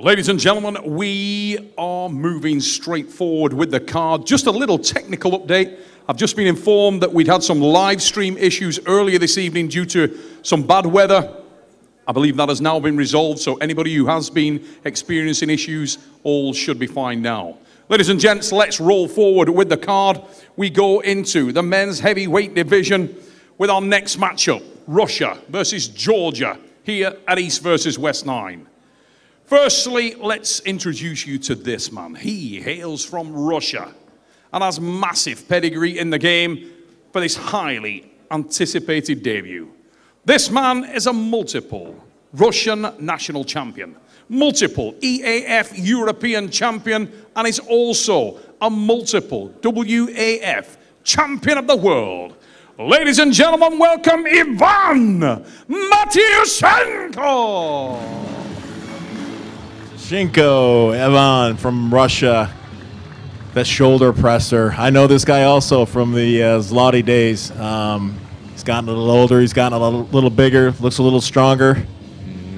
Ladies and gentlemen, we are moving straight forward with the card. Just a little technical update. I've just been informed that we'd had some live stream issues earlier this evening due to some bad weather. I believe that has now been resolved, so anybody who has been experiencing issues, all should be fine now. Ladies and gents, let's roll forward with the card. We go into the men's heavyweight division with our next matchup Russia versus Georgia here at East versus West 9. Firstly, let's introduce you to this man. He hails from Russia and has massive pedigree in the game for this highly anticipated debut. This man is a multiple Russian national champion, multiple EAF European champion, and is also a multiple WAF champion of the world. Ladies and gentlemen, welcome Ivan Matyushenko. Shinko Evan from Russia. That shoulder presser. I know this guy also from the uh, Zloty days. Um, he's gotten a little older. He's gotten a little, little bigger. Looks a little stronger.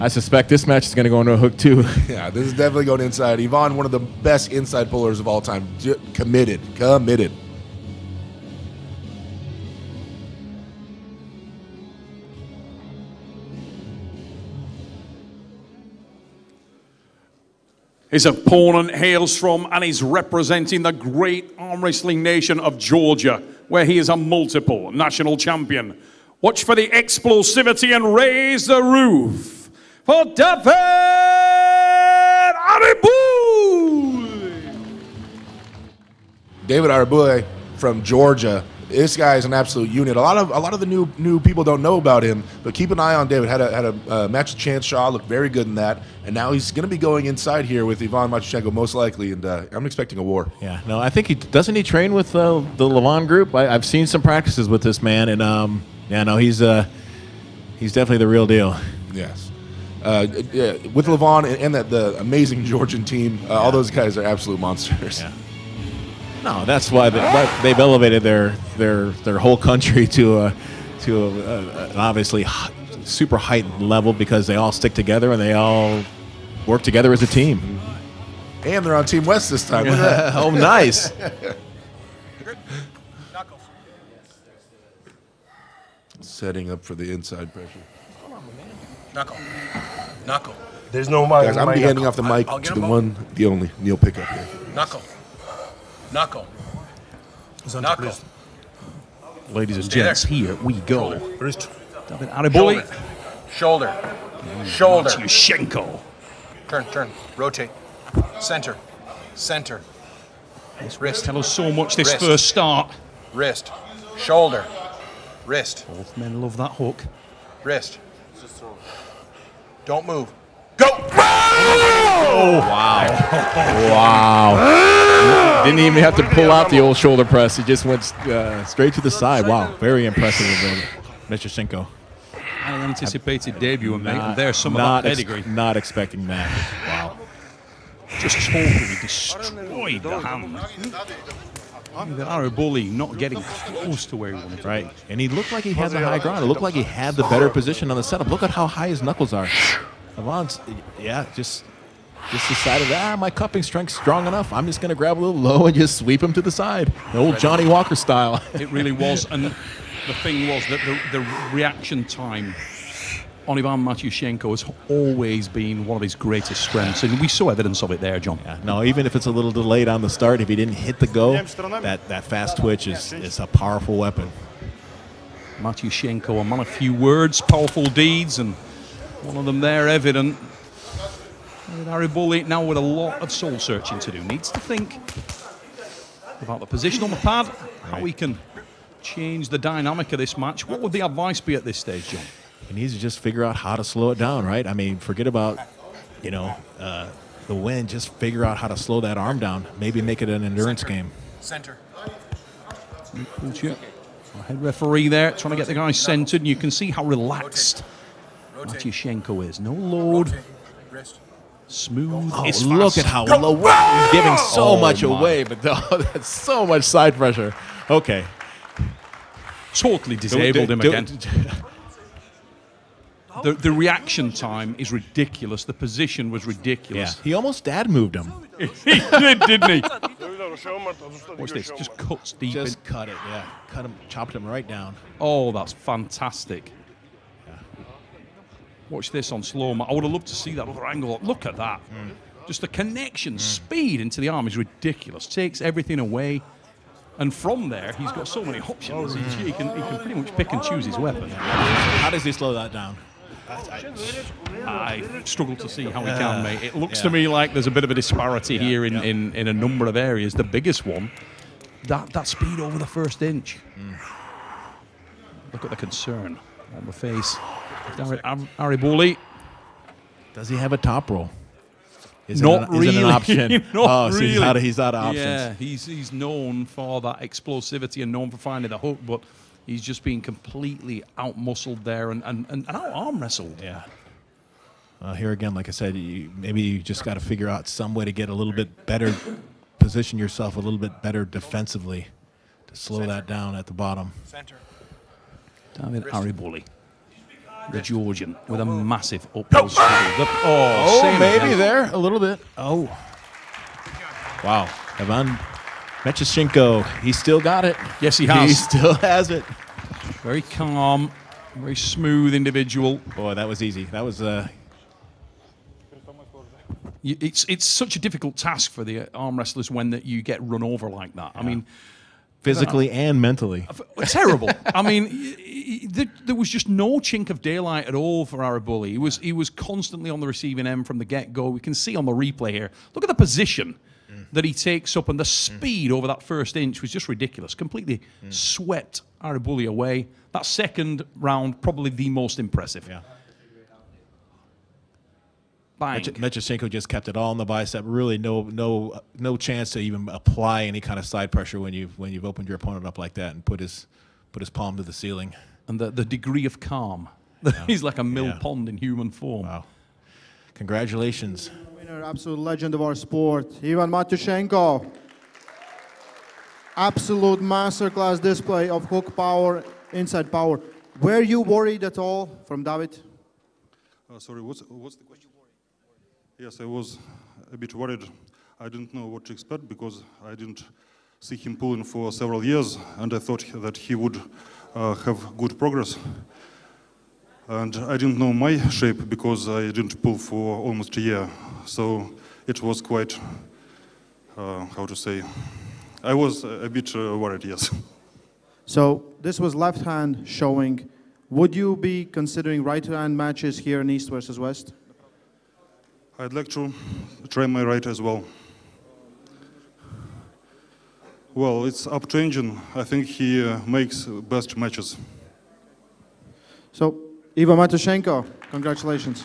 I suspect this match is going to go into a hook too. Yeah, this is definitely going inside. Ivan, one of the best inside pullers of all time. J- committed, committed. His opponent hails from and is representing the great arm wrestling nation of Georgia, where he is a multiple national champion. Watch for the explosivity and raise the roof for David Arabuli. David Arbue from Georgia. This guy is an absolute unit. A lot of a lot of the new new people don't know about him, but keep an eye on David. Had a had a uh, match with Chance Shaw, looked very good in that, and now he's going to be going inside here with Ivan Matyushenko most likely, and uh, I'm expecting a war. Yeah, no, I think he doesn't he train with uh, the Levan group. I, I've seen some practices with this man, and um, yeah, no, he's uh, he's definitely the real deal. Yes. Uh, yeah, with Levan and, and that the amazing Georgian team, uh, all those guys are absolute monsters. Yeah. No, that's why they, why they've elevated their their their whole country to a to a, a, an obviously super heightened level because they all stick together and they all work together as a team. And they're on Team West this time. Look at that. oh, nice. Setting up for the inside pressure. Knuckle. Knuckle. There's no mic. Guys, I'm mic be handing off the mic to the him one, the only Neil Pickup here. Knuckle. Knuckle. Zanto, Knuckle. please. Ladies and Stay there. gents, here we go. Wrist. David Arabuli, Shoulder. Shoulder. Matyushenko. Turn, turn. Rotate. Center. Center. Wrist. Tell us so much this Wrist. first start. Wrist. Shoulder. Wrist. Both men love that hook. Wrist. Don't move. Go! Oh, wow. Wow. Didn't even have to pull out the old shoulder press. He just went uh, straight to the side. Wow. Very impressive of Mr. Cinco. Highly anticipated debut, and, mate, and there's some not of that ex- pedigree. not expecting that. Wow. Just totally destroyed the hand. David Arabuli not getting close to where he wanted to Right. be. And he looked like he had the high ground. It looked like he had the better position on the setup. Look at how high his knuckles are. Avon's, yeah, just just decided, ah, my cupping strength's strong enough. I'm just going to grab a little low and just sweep him to the side. The old Johnny Walker style. It really was, and the thing was that the, the reaction time on Ivan Matyushenko has always been one of his greatest strengths, and we saw evidence of it there, John. Yeah, no, even if it's a little delayed on the start, if he didn't hit the go, that, that fast twitch is, is a powerful weapon. Matyushenko, a man of few words, powerful deeds, and one of them there evident. With Arabuli now with a lot of soul searching to do. Needs to think about the position on the pad, how he can change the dynamic of this match. What would the advice be at this stage, John? He needs to just figure out how to slow it down, right? I mean, forget about, you know, uh, the win. Just figure out how to slow that arm down. Maybe make it an endurance game. Center. Our head referee there, trying to get the guy centered, and you can see how relaxed Rotate. Matyushenko is. No load, Rotate. Wrist. smooth. Oh, is look at how low. He's giving so Oh, much my. away, but oh, that's so much side pressure. Okay. totally disabled him Do- again. The, the reaction time is ridiculous. The position was ridiculous. Yeah. ridiculous. He almost dad moved him. he did, didn't he? Watch Watch this. Just cuts deep. in. Cut it. Yeah. Cut him. Chopped him right down. Oh, that's fantastic. Watch this on slow mo. I would have loved to see that other angle. Look at that. Just the connection, hmm. speed into the arm is ridiculous. Takes everything away. And from there, he's got so many options. Oh, he, he can, he can pretty much pick and choose his weapon. How does he slow that down? I struggle to see how he can, mate. It looks to me like there's a bit of a disparity here in, in, in a number of areas. The biggest one, that, that speed over the first inch. Hmm. Look at the concern on the face. Harry, Harry Bully, Does he have a top roll? Is not it an, really. Is it an option? not oh, so really. he's out of, he's out of options. Yeah, he's, he's known for that explosivity and known for finding the hook, but he's just been completely out muscled there and, and, and, and out arm wrestled. Yeah. Uh, here again, like I said, you, maybe you just got to figure out some way to get a little bit better, position yourself a little bit better defensively to slow that down at the bottom. Center. David Arabuli, the Georgian, with a massive uphill struggle. The- oh, Oh, same maybe again. there a little bit. Oh, wow, Ivan Matyushenko, he still got it. Yes, he has. He still has it. Very calm, very smooth individual. Boy, that was easy. That was uh, It's it's such a difficult task for the uh, arm wrestlers when that you get run over like that. I mean, physically and mentally. terrible. I mean, there, was just no chink of daylight at all for Arabuli. He was he was constantly on the receiving end from the get go. We can see on the replay here. Look at the position mm. that he takes up and the mm. speed over that first inch was just ridiculous. Completely mm. swept Arabuli away. That second round probably the most impressive. Yeah. Bang. Mech- Matyushenko just kept it all in the bicep. Really, no, no, no chance to even apply any kind of side pressure when you've when you've opened your opponent up like that and put his put his palm to the ceiling. and the, the degree of calm. He's like a mill Yeah. pond in human form. Wow! Congratulations. Winner, absolute legend of our sport, Ivan Matyushenko. Absolute masterclass display of hook power, inside power. Were you worried at all from David? Uh, Sorry, what's what's the question? Yes, I was a bit worried. I didn't know what to expect because I didn't see him pulling for several years, and I thought that he would uh, have good progress. And I didn't know my shape because I didn't pull for almost a year. So it was quite, uh, how to say, I was a bit uh, worried, yes. So this was left hand showing. Would you be considering right hand matches here in East versus West? I'd like to try my right as well. Well, it's up to Engin. I think he uh, makes best matches. So, Ivan Matyushenko, congratulations.